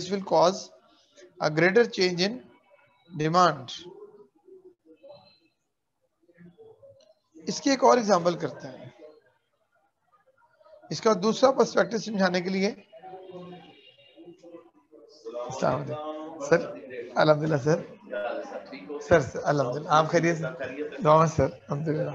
price will cause a greater change in demand. इसकी एक और एग्जांपल करते हैं। इसका दूसरा पर्सपेक्टिव समझाने के लिए। सर अलहमदिल्ला सर। सर अलहमदिल्ला आप खैरियत से सर अलहमदिल्ला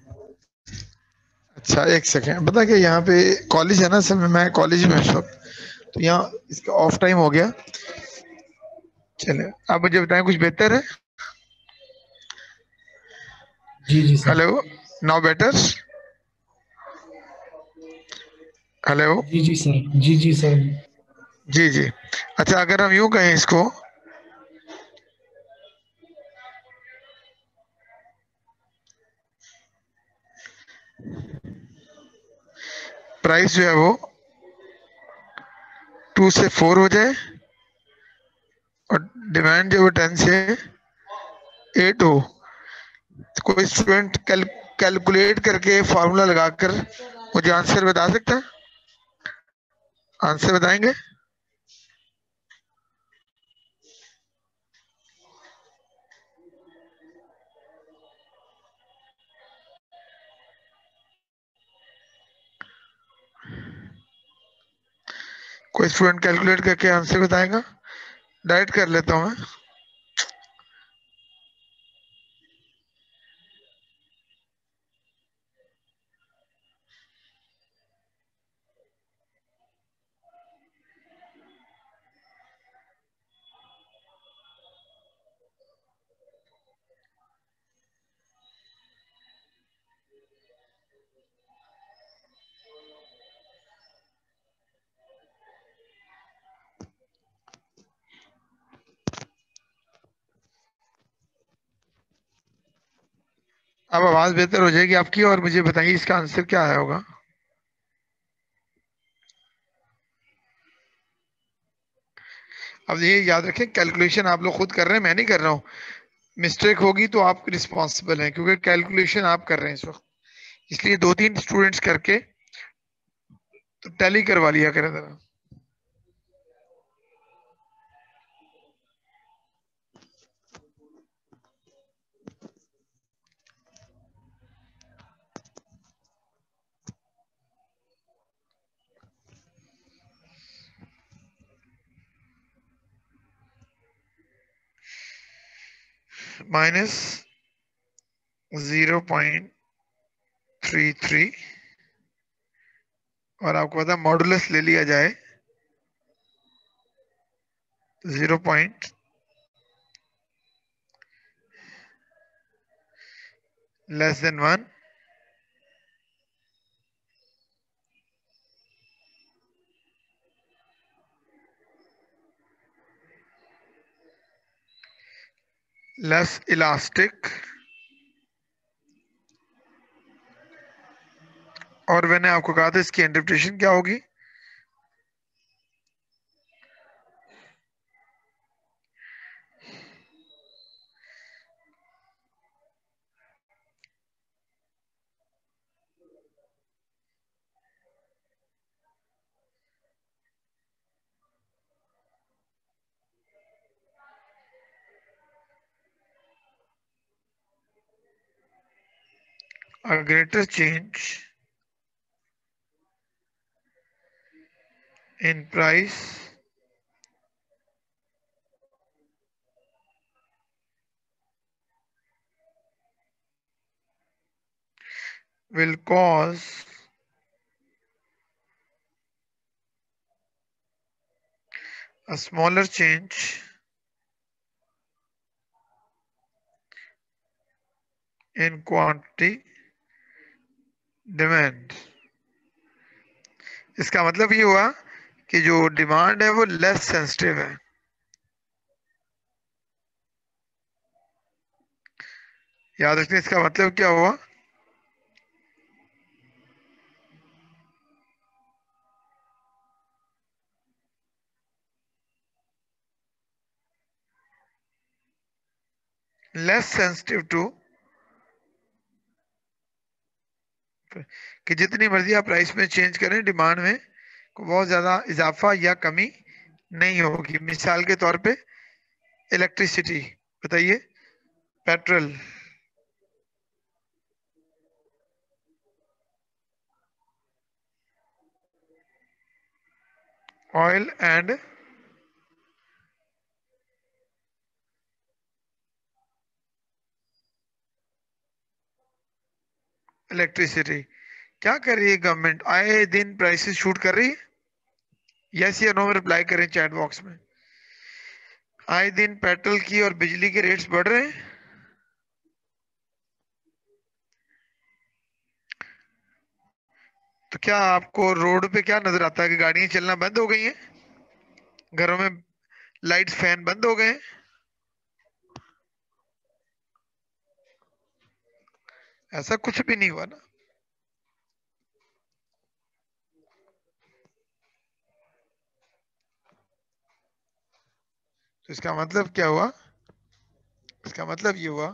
अच्छा एक सेकेंड पता क्या यहाँ पे कॉलेज है ना सर मैं कॉलेज में वक्त तो यहाँ इसका ऑफ़ टाइम हो गया। चले आप मुझे बताएँ कुछ बेहतर है? जी जी हेलो नाउ बेटर हेलो जी जी सर। जी जी सर। जी जी। अच्छा अगर हम यूँ कहें इसको प्राइस जो है वो टू से फोर हो जाए और डिमांड जो है वो टेन से एट हो। तो कोई स्टूडेंट कैल, कैलकुलेट करके फॉर्मूला लगाकर मुझे आंसर बता सकता है? आंसर बताएँगे? कोई स्टूडेंट कैलकुलेट करके आंसर बताएगा? डायरेक्ट कर लेता हूँ मैं। अब आवाज़ बेहतर हो जाएगी आपकी और मुझे बताइए इसका आंसर क्या आया होगा? अब ये याद रखें कैलकुलेशन आप लोग खुद कर रहे हैं, मैं नहीं कर रहा हूँ। मिस्टेक होगी तो आप रिस्पॉन्सिबल हैं, क्योंकि कैलकुलेशन आप कर रहे हैं इस वक्त। इसलिए दो तीन स्टूडेंट्स करके तो टैली करवा लिया करें जरा। Minus zero point three three और आपको पता मॉडुलस ले लिया जाए zero point less than one less elastic और मैंने आपको कहा था इसकी इंटरप्रिटेशन क्या होगी? A greater change in price will cause a smaller change in quantity demand इसका मतलब ये हुआ कि जो डिमांड है वो लेस सेंसिटिव है। याद रखने इसका मतलब क्या हुआ? Less sensitive to कि जितनी मर्ज़ी आप प्राइस में चेंज करें डिमांड में बहुत ज़्यादा इजाफा या कमी नहीं होगी। मिसाल के तौर पे इलेक्ट्रिसिटी बताइए पेट्रोल ऑयल एंड इलेक्ट्रिसिटी क्या कर रही है गवर्नमेंट आए दिन प्राइसेस शूट कर रही है? यस या नो रिप्लाई करें चैट बॉक्स में? आए दिन पेट्रोल की और बिजली के रेट्स बढ़ रहे हैं? तो क्या आपको रोड पे क्या नज़र आता है कि गाड़ियाँ चलना बंद हो गई हैं? घरों में लाइट्स फ़ैन बंद हो गए हैं? ऐसा कुछ भी नहीं हुआ ना। तो इसका मतलब क्या हुआ? इसका मतलब ये हुआ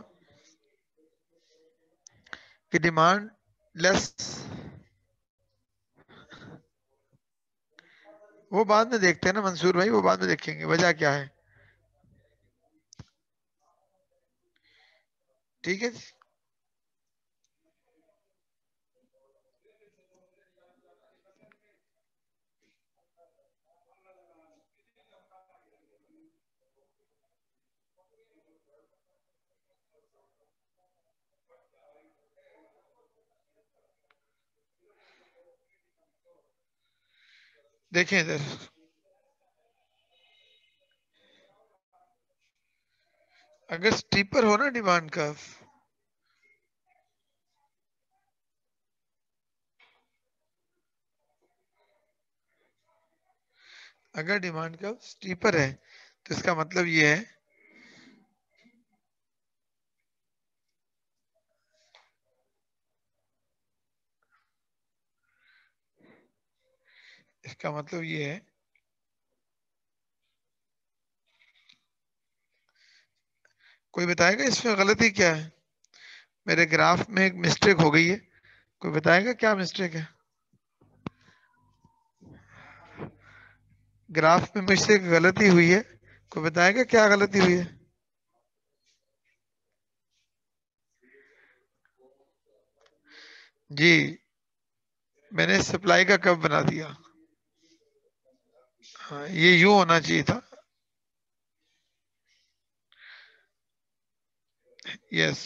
कि डिमांड लेस वो बाद में देखते हैं ना, मंसूर भाई, वो बाद में देखेंगे, वजह क्या है? ठीक है देखें इधर अगर स्टीपर हो ना डिमांड का, अगर डिमांड का स्टीपर है तो इसका मतलब ये है इसका मतलब ये है, कोई बताएगा इसमें गलती क्या है? मेरे ग्राफ में एक मिस्टेक हो गई है। कोई बताएगा क्या मिस्टेक है? ग्राफ में मुझसे गलती हुई है। कोई बताएगा क्या गलती हुई है? जी, मैंने सप्लाई का कब बना दिया? हाँ ये यू होना चाहिए था। यस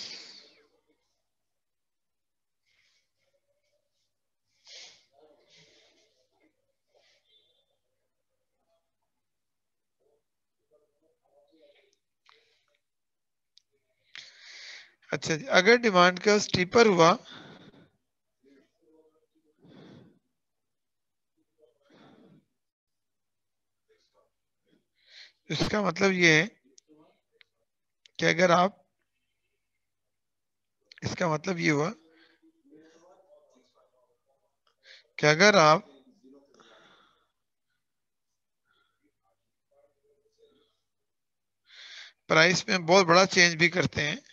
अच्छा जी अगर डिमांड का स्टीपर हुआ इसका मतलब ये है कि अगर आप, इसका मतलब ये हुआ कि अगर आप प्राइस में बहुत बड़ा चेंज भी करते हैं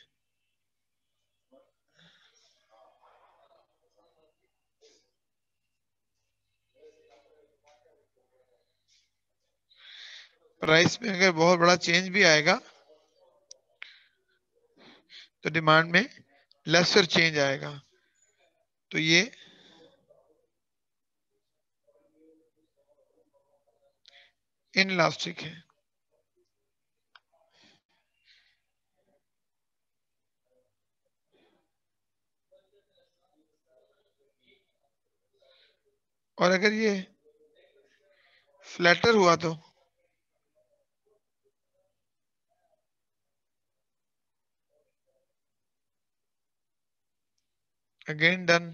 प्राइस में अगर बहुत बड़ा चेंज भी आएगा तो डिमांड में लेसर चेंज आएगा। तो ये इनलास्टिक है। और अगर ये फ्लैटर हुआ तो again done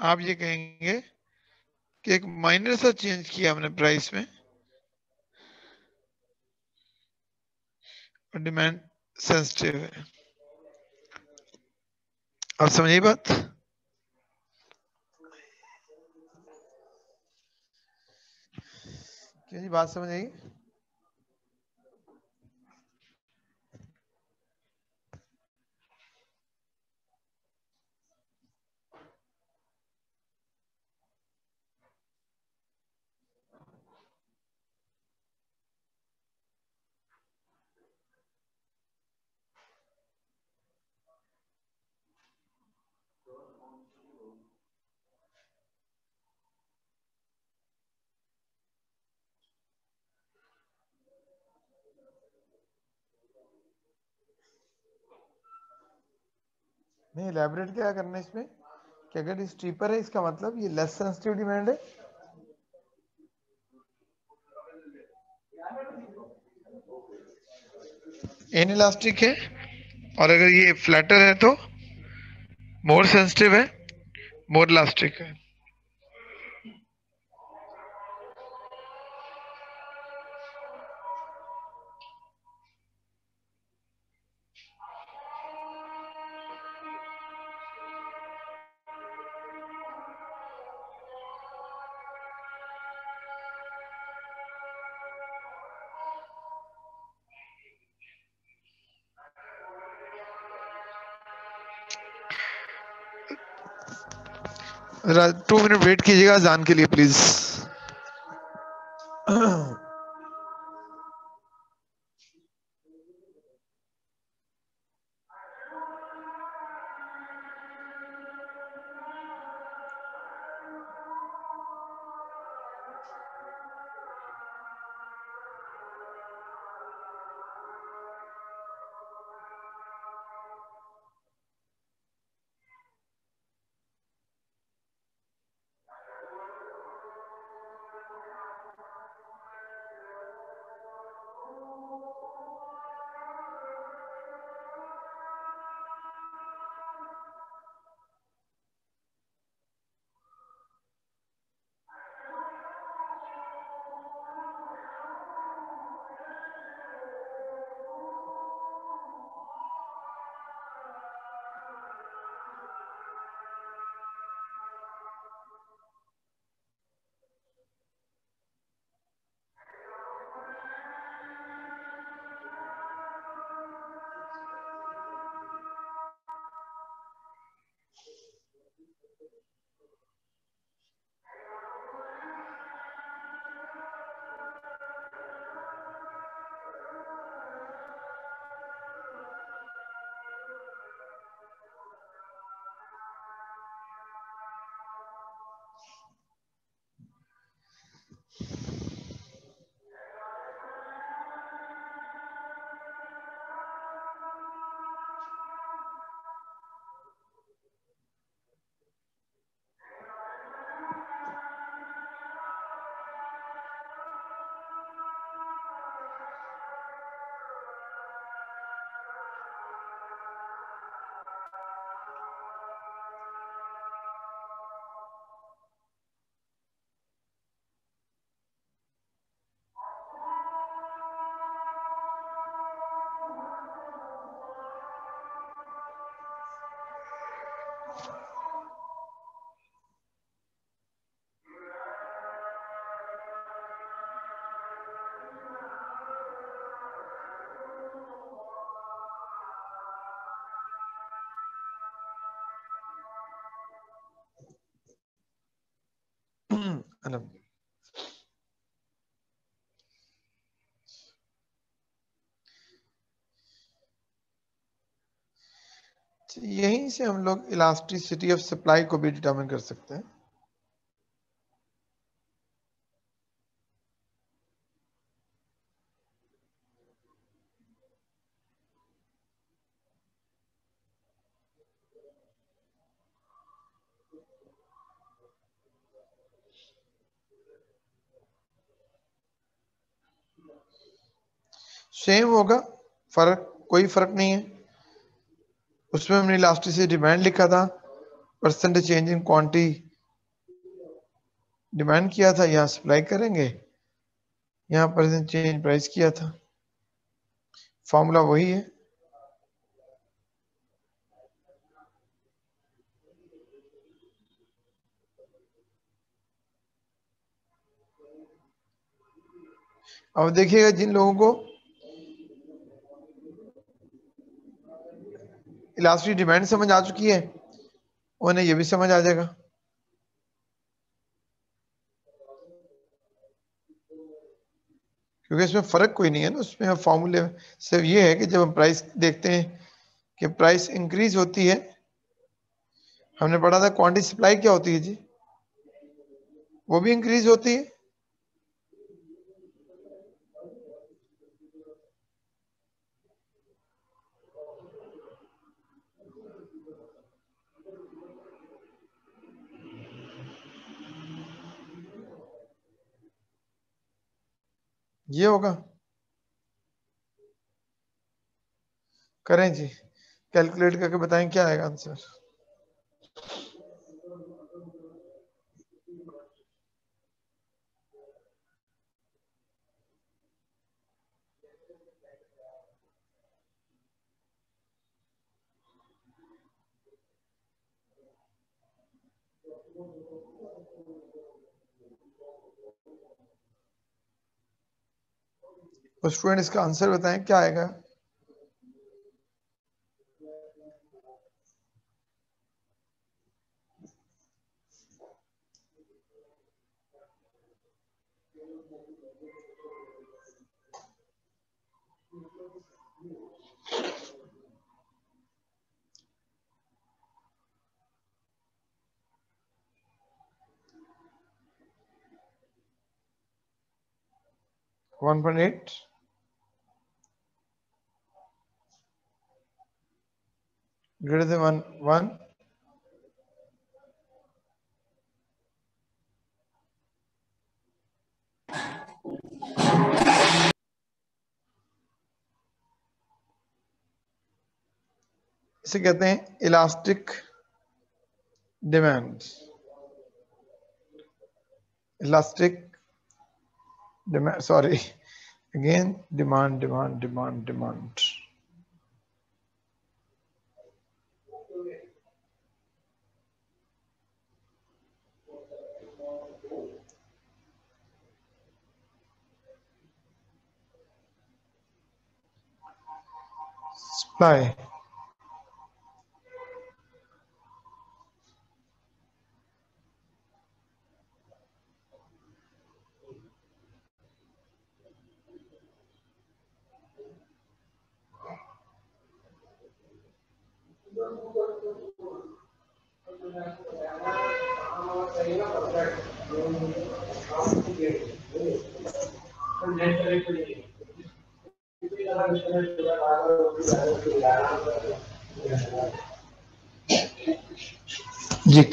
आप ये कहेंगे कि एक माइनर सा चेंज किया हमने प्राइस में। और डिमांड सेंसिटिव है। आप समझिए बात? क्या जी बात समझ आई नहीं एलेबरेट क्या करना है इसमें? कि अगर इस स्ट्रीपर है, इसका मतलब ये लेस सेंसिटिव डिमांड है। इनइलास्टिक है, और अगर ये फ्लैटर है तो मोर सेंसिटिव है मोर इलास्टिक है। टू मिनट वेट कीजिएगा जान के लिए प्लीज़ Anam. यहीं से हम लोग इलास्टिसिटी ऑफ़ सप्लाई को भी डिटरमिन कर सकते हैं। सेम होगा, फ़र्क, कोई फ़र्क नहीं है। उसमें हमने इलास्टिसिटी डिमांड लिखा था percentage change in quantity demand किया था, यहाँ सप्लाई करेंगे, यहाँ पर चेंज प्राइस किया था। फॉर्मूला वही है। अब देखिएगा जिन लोगों को इलास्टिक डिमांड समझ आ चुकी है, उन्हें ये भी समझ आ जाएगा। क्योंकि इसमें फ़र्क कोई नहीं है ना, उसमें फॉर्मूले सिर्फ़ ये है कि जब हम प्राइस देखते हैं कि प्राइस इंक्रीज होती है, हमने पढ़ा था क्वांटिटी सप्लाई क्या होती है जी? वो भी इंक्रीज होती है। ये होगा। करें जी कैलकुलेट करके बताएँ क्या आएगा आंसर तो स्टूडेंट इसका आंसर बताएँ क्या आएगा? One point eight greater than one. one इसे कहते हैं elastic demand elastic demand sorry again demand demand demand demand Bye.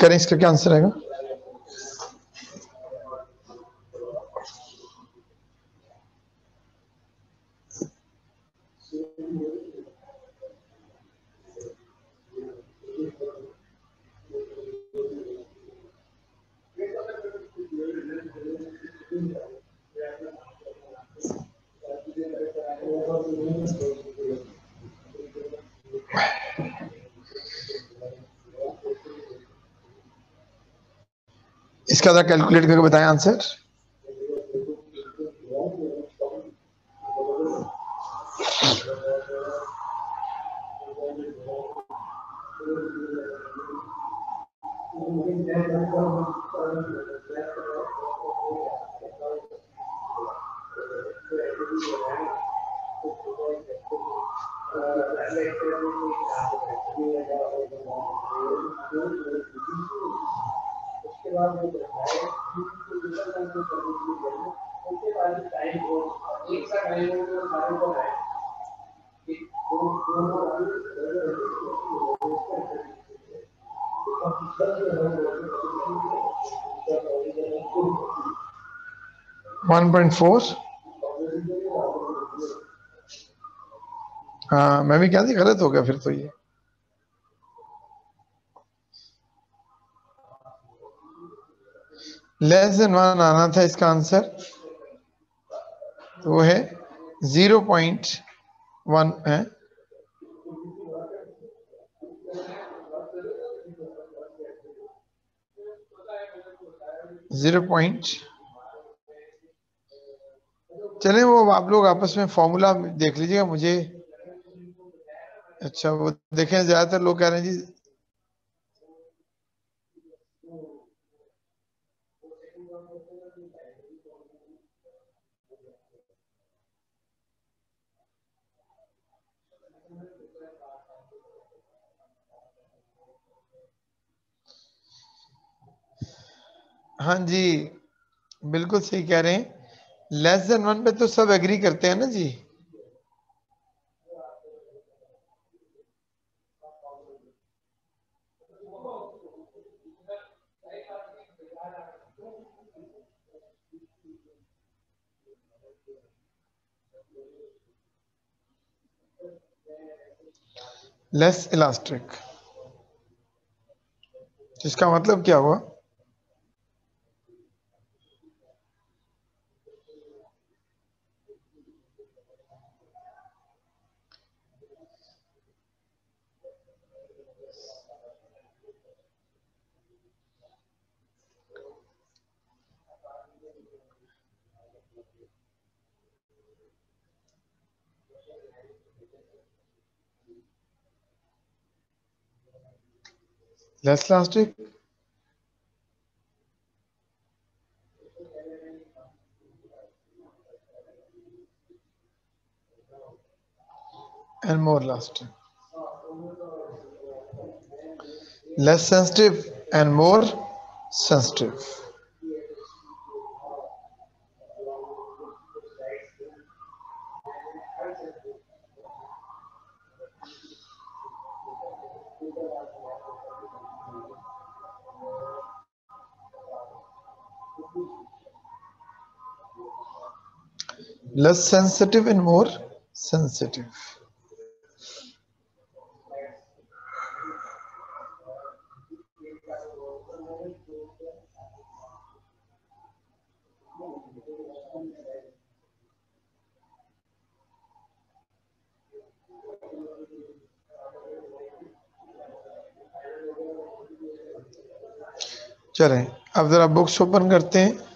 करें इसका क्या आंसर आएगा? इसका कैलकुलेट करके बताएँ आंसर वन पॉइंट फोर हाँ मैं भी क्या थी, गलत हो गया फिर तो ये। लेस देन वन आना था इसका आंसर तो वो है ज़ीरो पॉइंट वन है? ज़ीरो पॉइंट चले, वो आप लोग आपस में फॉर्मूला देख लीजिएगा, मुझे। अच्छा वो देखें, ज़्यादातर लोग कह रहे हैं जी। हाँ जी, बिल्कुल सही कह रहे हैं। लेस देन वन पे तो सब एग्री करते हैं ना जी? लेस इलास्टिक इसका मतलब क्या हुआ? Less elastic and more elastic less sensitive and more sensitive less sensitive and more sensitive चलें अब जरा बुक्स ओपन करते हैं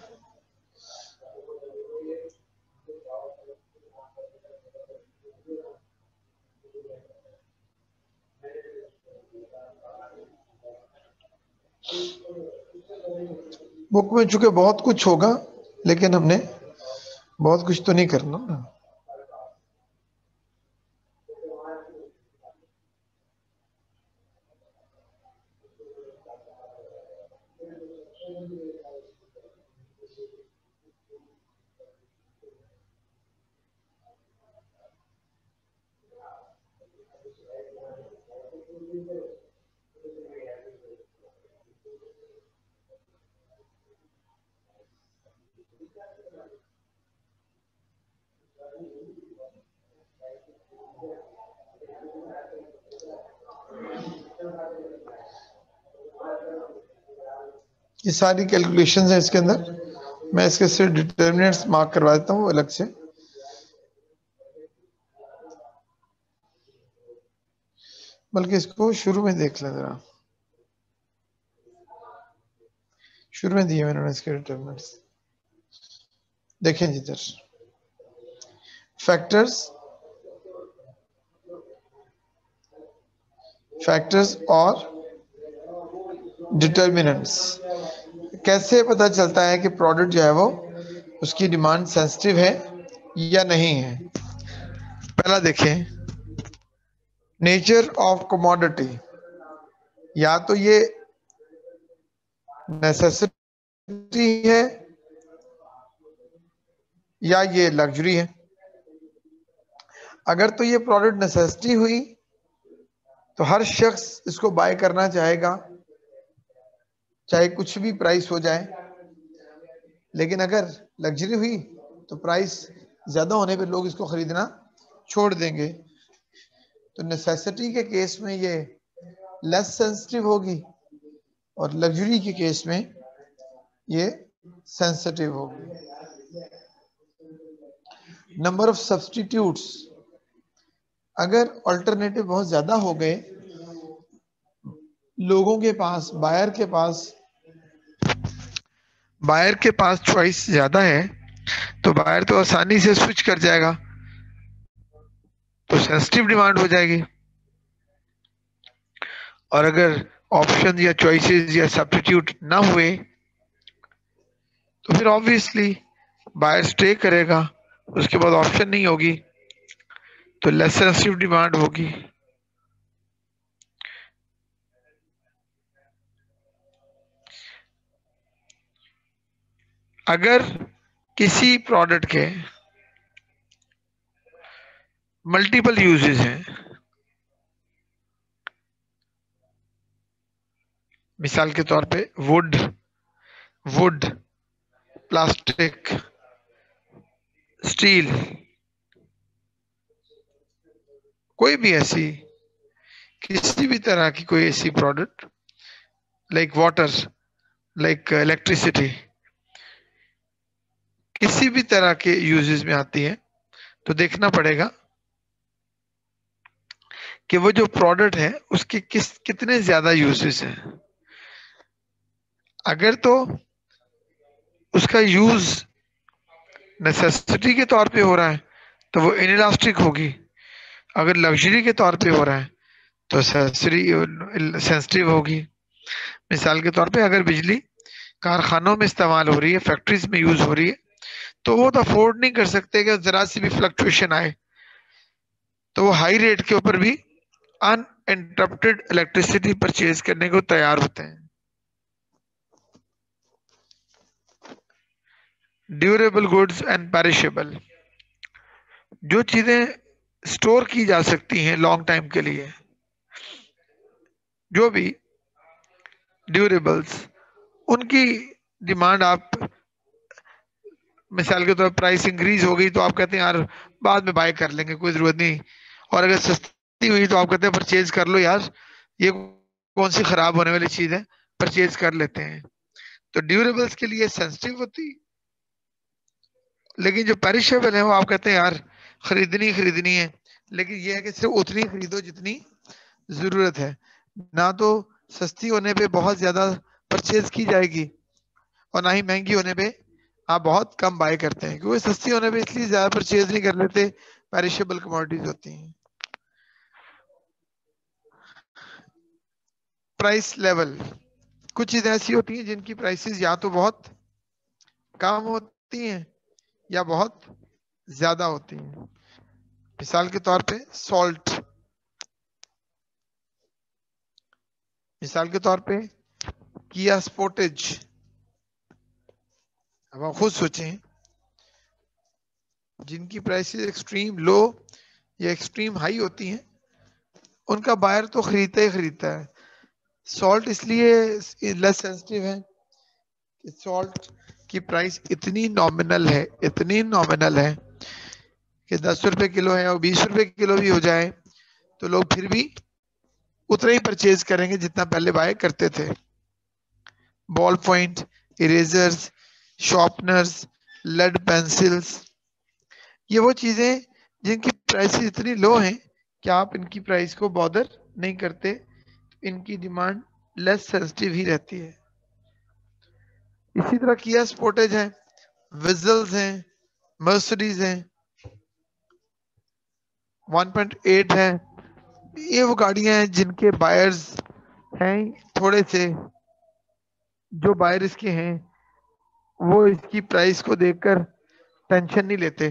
में चूँकि बहुत कुछ होगा लेकिन हमने बहुत कुछ तो नहीं करना। ना ये सारी कैलकुलेशन है इसके अंदर। मैं इसके सिर्फ़ डिटर्मिनेंट्स मार्क करवा देता हूँ अलग से। बल्कि इसको शुरू में देख लें जरा। शुरू में दिए मैंने इसके डिटर्मिनेंट्स देखें जिधर फैक्टर्स फैक्टर्स और डिटर्मिनेंट्स कैसे पता चलता है कि प्रोडक्ट जो है वो उसकी डिमांड सेंसिटिव है या नहीं है? पहला देखें। नेचर ऑफ़ कमोडिटी या तो ये नेसेसिटी है या ये लग्जरी है। अगर तो ये प्रोडक्ट नेसेसिटी हुई तो हर शख्स इसको बाय करना चाहेगा। चाहे कुछ भी प्राइस हो जाए, लेकिन अगर लग्जरी हुई तो प्राइस ज़्यादा होने पर लोग इसको खरीदना छोड़ देंगे। तो नेसेसिटी के केस में ये लेस सेंसिटिव होगी और लग्जरी के केस में ये सेंसिटिव होगी। नंबर ऑफ़ सब्सटीट्यूट्स अगर अल्टरनेटिव बहुत ज़्यादा हो गए, लोगों के पास बायर के पास बायर के पास चॉइस ज़्यादा है तो बायर तो आसानी से स्विच कर जाएगा। तो सेंसिटिव डिमांड हो जाएगी। और अगर ऑप्शन या चॉइसेस या सब्सिट्यूट ना हुए तो फिर ऑब्वियसली बायर स्टे करेगा, उसके बाद ऑप्शन नहीं होगी तो लेस सेंसिटिव डिमांड होगी। अगर किसी प्रोडक्ट के मल्टीपल यूजेस हैं, मिसाल के तौर पे वुड वुड प्लास्टिक स्टील कोई भी ऐसी, किसी भी तरह की कोई ऐसी product like water like electricity किसी भी तरह के यूजेस में आती है तो देखना पड़ेगा कि वो जो प्रोडक्ट है, उसके किस, कितने ज़्यादा यूजेस हैं। अगर तो उसका यूज़ नेसेसिटी के तौर पे हो रहा है तो वो इनलास्टिक होगी। अगर लग्जरी के तौर पे हो रहा है तो सेंसिटिव होगी। मिसाल के तौर पे अगर बिजली कारखानों में इस्तेमाल हो रही है फैक्ट्रीज में यूज़ हो रही है तो वो तो अफोर्ड नहीं कर सकते कि जरा सी भी फ्लक्चुएशन आए। तो वो हाई रेट के ऊपर भी अनइंटरप्टेड इलेक्ट्रिसिटी परचेज करने को तैयार होते हैं। ड्यूरेबल गुड्स एंड पेरिशेबल जो चीज़ें स्टोर की जा सकती हैं लॉन्ग टाइम के लिए, जो भी ड्यूरेबल्स उनकी डिमांड आप मिसाल के तौर तो पर प्राइस इंक्रीज हो गई तो आप कहते हैं, यार, बाद में बाय कर लेंगे, कोई ज़रूरत नहीं। और अगर सस्ती हुई तो आप कहते हैं परचेज कर लो यार, ये कौन सी खराब होने वाली चीज़ है परचेज कर लेते हैं। तो ड्यूरेबल्स के लिए सेंसिटिव होती। लेकिन जो पेरिशेबल है वो आप कहते हैं, यार, खरीदनी खरीदनी है। लेकिन ये है कि सिर्फ़ उतनी खरीदो जितनी ज़रूरत है। ना तो सस्ती होने पे बहुत ज़्यादा परचेज की जाएगी और ना ही महँगी होने पे आप बहुत कम बाय करते हैं, क्योंकि सस्ती होने पे इसलिए ज़्यादा परचेज नहीं कर लेते पेरिशेबल कमोडिटीज होती हैं। प्राइस लेवल कुछ चीज़ें ऐसी होती हैं जिनकी प्राइसेस या तो बहुत कम होती हैं, या बहुत ज़्यादा होती हैं। मिसाल के तौर पे सॉल्ट मिसाल के तौर पे किया स्पोटेज अब आप खुद सोचें, जिनकी प्राइसेस एक्सट्रीम लो या एक्सट्रीम हाई होती हैं, उनका बायर तो खरीदता ही खरीदता है। सॉल्ट इसलिए लेस सेंसिटिव है कि सॉल्ट की प्राइस इतनी नॉमिनल है, इतनी नॉमिनल है कि दस रुपए किलो है और बीस रुपए किलो भी हो जाए तो लोग फिर भी उतना ही परचेज करेंगे जितना पहले बाय करते थे। Ball point erasers sharpeners lead pencils ये वो चीज़ें जिनकी प्राइस इतनी लो हैं कि आप इनकी प्राइस को बॉदर नहीं करते, इनकी डिमांड लेस सेंसिटिव ही रहती है। इसी तरह किया स्पोर्टेज है विजल्स हैं मर्सडीज हैं 1.8 है, ये वो गाड़ियाँ हैं जिनके बायर्स हैं थोड़े से, जो बायर इसके हैं वो इसकी प्राइस को देखकर टेंशन नहीं लेते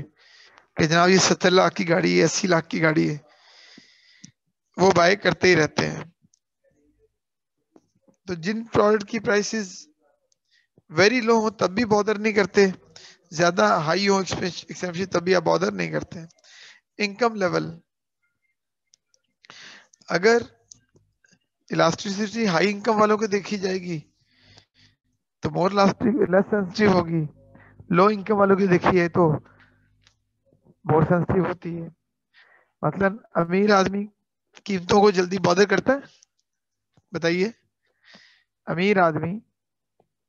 कि जनाब ये सत्तर लाख की गाड़ी है, अस्सी लाख की गाड़ी है। वो बाय करते ही रहते हैं। तो जिन प्रोडक्ट की प्राइसेस वेरी लो हो, तब भी बॉदर नहीं करते। ज़्यादा हाई हो एक्सपेंसिव तब भी आप बॉदर नहीं करते। इनकम लेवल अगर इलास्टिसिटी हाई इनकम वालों को देखी जाएगी तो मोर लेस सेंसिटिव होगी। लो इनकम वालों की देखी है तो मोर सेंसिटिव होती है। मतलब अमीर आदमी कीमतों को जल्दी बॉदर करता है। बताइए। अमीर आदमी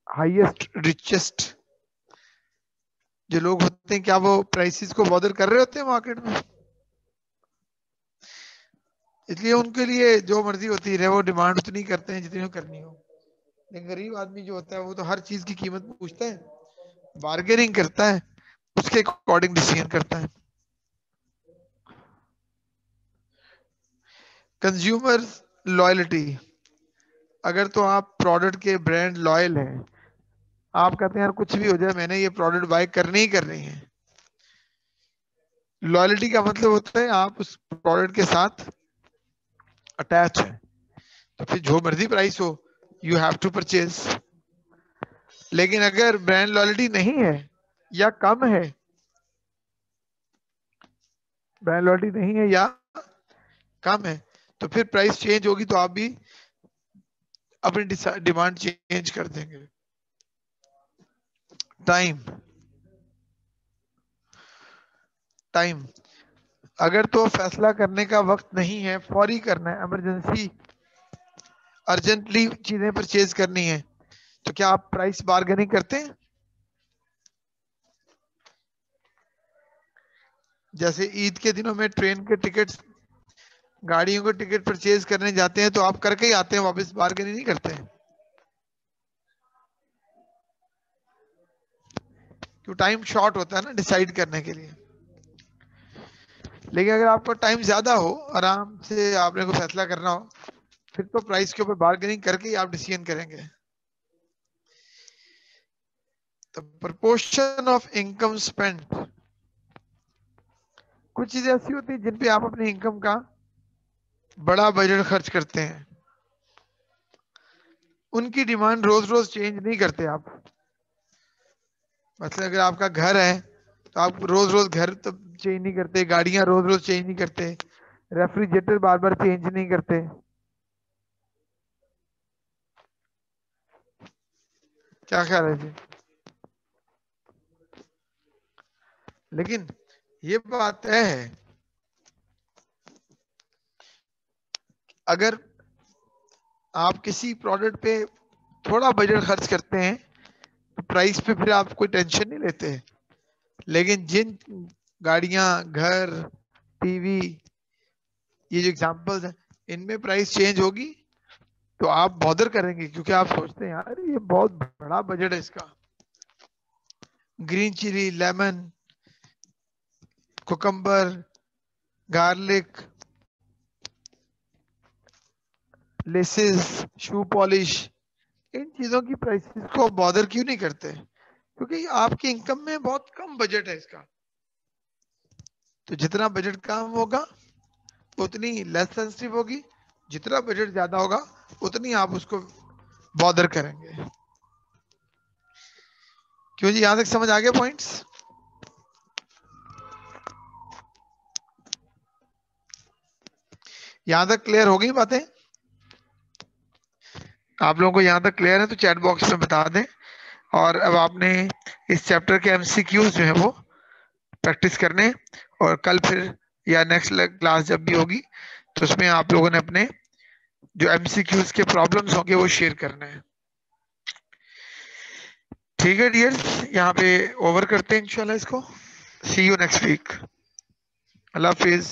हाईएस्ट रिचेस्ट जो लोग होते हैं, क्या वो प्राइसेस को बॉदर कर रहे होते हैं मार्केट में? इसलिए उनके लिए जो मर्ज़ी होती है, वो डिमांड उतनी करते हैं जितनी करनी हो। लेकिन गरीब आदमी जो होता है, वो तो हर चीज़ की कीमत पूछता है बार्गेनिंग करता है, उसके अकॉर्डिंग डिसीज़न करता है। कंज्यूमर लॉयल्टी अगर तो आप प्रोडक्ट के ब्रांड लॉयल हैं, आप कहते हैं, यार, कुछ भी हो जाए, मैंने ये प्रोडक्ट बाय करनी ही करनी है। लॉयलिटी का मतलब होता है, आप उस प्रोडक्ट के साथ अटैच है। तो फिर जो मर्ज़ी प्राइस हो यू हैव टू परचेज लेकिन अगर ब्रांड लॉयल्टी नहीं है, या कम है ब्रांड लॉयल्टी नहीं है या कम है तो फिर प्राइस चेंज होगी तो आप भी अपनी डिमांड चेंज कर देंगे। टाइम टाइम अगर तो फैसला करने का वक्त नहीं है, फौरी करना है इमरजेंसी अर्जेंटली चीज़ें परचेज करनी है तो क्या आप प्राइस बार्गेनिंग करते हैं? जैसे ईद के दिनों में ट्रेन के टिकट्स गाड़ियों के टिकट परचेज करने जाते हैं तो आप करके ही आते हैं, वापस बार्गेनिंग नहीं करते हैं। क्यों? टाइम शॉर्ट होता है ना डिसाइड करने के लिए। लेकिन अगर आपका टाइम ज़्यादा हो, आराम से आपने को फैसला करना हो फिर तो प्राइस के ऊपर बार्गेनिंग करके ही आप डिसीज़न करेंगे। The proportion of income spend कुछ चीज़ें ऐसी होती है जिन पे आप अपनी इनकम का बड़ा बजट खर्च करते हैं। उनकी डिमांड रोज रोज चेंज नहीं करते आप। मतलब अगर आपका घर है तो आप रोज रोज घर तो चेंज नहीं करते, गाड़ियाँ रोज रोज चेंज नहीं करते रेफ्रिजरेटर बार बार चेंज नहीं करते। क्या ख्याल है जी लेकिन ये बात है अगर आप किसी प्रोडक्ट पे थोड़ा बजट खर्च करते हैं तो प्राइस पे फिर आप कोई टेंशन नहीं लेते। हैं लेकिन जिन गाड़ियाँ, घर टीवी ये जो एग्जांपल्स हैं, इनमें प्राइस चेंज होगी। तो आप बॉदर करेंगे, क्योंकि आप सोचते हैं, यार, ये बहुत बड़ा बजट है इसका. Green chilli lemon cucumber garlic laces shoe polish इन चीज़ों की प्राइसेस को बॉदर क्यों नहीं करते? क्योंकि आपकी इनकम में बहुत कम बजट है इसका। तो जितना बजट कम होगा, उतनी लेस सेंसिटिव होगी। जितना बजट ज़्यादा होगा, उतनी आप उसको बॉदर करेंगे। क्यों जी, यहाँ तक समझ आ गया पॉइंट्स यहाँ तक क्लियर हो गई बातें? आप लोगों को यहाँ तक क्लियर है तो चैट बॉक्स में बता दें। और अब आपने इस चैप्टर के एमसीक्यूज जो है वो प्रैक्टिस करने, और कल फिर या नेक्स्ट क्लास जब भी होगी तो उसमें आप लोगों ने अपने जो एमसीक्यूज के प्रॉब्लम्स होंगे वो शेयर करने हैं। ठीक है डियर यहाँ पे ओवर करते हैं इंशाल्लाह इसको। सी यू नेक्स्ट वीक अल्लाह हाफिज।